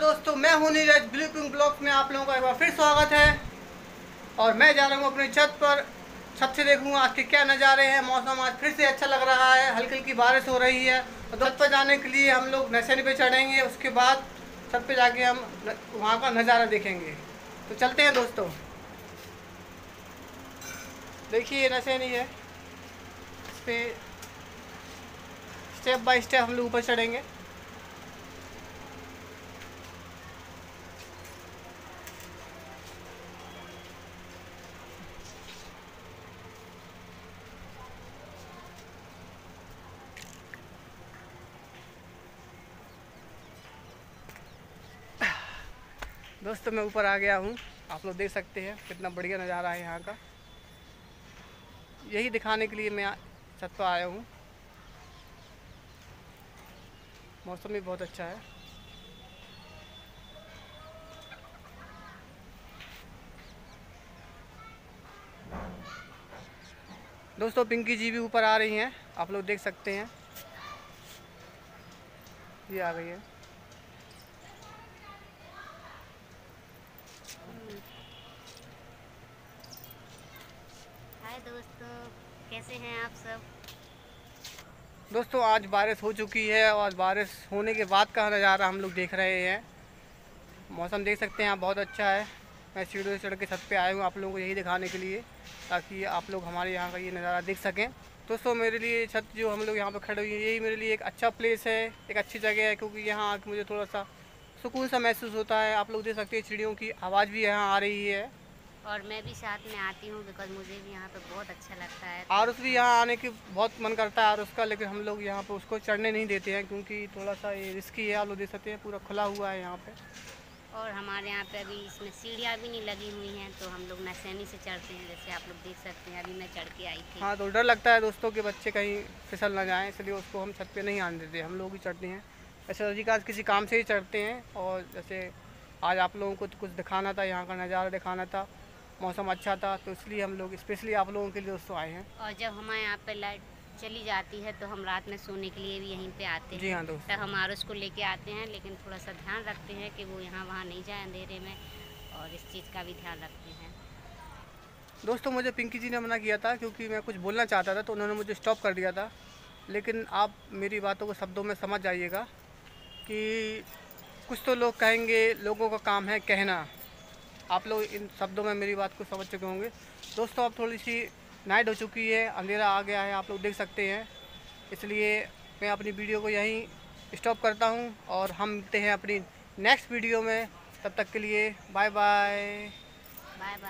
दोस्तों, मैं हूँ नीरज ब्लू पिंक ब्लॉक में आप लोगों का एक बार फिर स्वागत है। और मैं जा रहा हूँ अपनी छत पर। छत से देखूँगा आज के क्या नज़ारे हैं। मौसम आज फिर से अच्छा लग रहा है। हल्की हल्की बारिश हो रही है। और छत पर जाने के लिए हम लोग नशेनी पे चढ़ेंगे। उसके बाद छत पर जाके हम वहाँ का नज़ारा देखेंगे। तो चलते हैं दोस्तों। देखिए, ये नशेनी है। इस पर स्टेप बाय स्टेप हम लोग ऊपर चढ़ेंगे। दोस्तों, मैं ऊपर आ गया हूँ। आप लोग देख सकते हैं कितना बढ़िया नज़ारा है यहाँ का। यही दिखाने के लिए मैं छत पर आया हूँ। मौसम भी बहुत अच्छा है। दोस्तों, पिंकी जी भी ऊपर आ रही हैं। आप लोग देख सकते हैं। ये आ गई है। दोस्तों? कैसे हैं आप सब? दोस्तों, आज बारिश हो चुकी है और बारिश होने के बाद का नज़ारा हम लोग देख रहे हैं। मौसम देख सकते हैं आप, बहुत अच्छा है। मैं सीढ़ियों से चढ़ के छत पे आया हूँ आप लोगों को यही दिखाने के लिए, ताकि आप लोग हमारे यहाँ का ये नज़ारा देख सकें। दोस्तों, मेरे लिए छत जो हम लोग यहाँ पर खड़े हुए हैं, यही मेरे लिए एक अच्छा प्लेस है, एक अच्छी जगह है, क्योंकि यहाँ आके मुझे थोड़ा सा सुकून सा महसूस होता है। आप लोग देख सकते हैं चिड़ियों की आवाज़ भी यहाँ आ रही है। और मैं भी साथ में आती हूँ बिकॉज़ मुझे भी यहाँ पे बहुत अच्छा लगता है। आरुष भी यहाँ आने की बहुत मन करता है आरुष का लेकिन हम लोग यहाँ पे उसको चढ़ने नहीं देते हैं क्योंकि थोड़ा सा ये रिस्की है आप लोग देख सकते हैं पूरा खुला हुआ है यहाँ पे। और हमारे यहाँ पे अभी इसमें सीढ़ियाँ भी नहीं लगी हुई हैं तो हम लोग नसैनी से चढ़ते हैं जैसे आप लोग देख सकते हैं अभी मैं चढ़ के आई थी। हाँ तो डर लगता है दोस्तों के बच्चे कहीं फिसल ना जाएँ इसलिए उसको हम छत पे नहीं आने देते हम लोग ही चढ़ते हैं। ऐसे अधिकांश किसी काम से ही चढ़ते हैं और जैसे आज आप लोगों को तो कुछ दिखाना था यहाँ का नज़ारा दिखाना था मौसम अच्छा था तो इसलिए हम लोग स्पेशली आप लोगों के लिए दोस्तों आए हैं। और जब हमारे यहाँ पे लाइट चली जाती है तो हम रात में सोने के लिए भी यहीं पे आते हैं। जी हाँ दोस्तों। हम आरुष को लेके आते हैं लेकिन थोड़ा सा ध्यान रखते हैं कि वो यहाँ वहाँ नहीं जाए अंधेरे में और इस चीज़ का भी ध्यान रखते हैं। दोस्तों मुझे पिंकी जी ने मना किया था क्योंकि मैं कुछ बोलना चाहता था तो उन्होंने मुझे स्टॉप कर दिया था। लेकिन आप मेरी बातों को शब्दों में समझ जाइएगा कि कुछ तो लोग कहेंगे लोगों का काम है कहना। आप लोग इन शब्दों में मेरी बात को समझ चुके होंगे। दोस्तों, अब थोड़ी सी नाइट हो चुकी है, अंधेरा आ गया है, आप लोग देख सकते हैं। इसलिए मैं अपनी वीडियो को यहीं स्टॉप करता हूँ और हम मिलते हैं अपनी नेक्स्ट वीडियो में। तब तक के लिए बाय बाय बाय बाय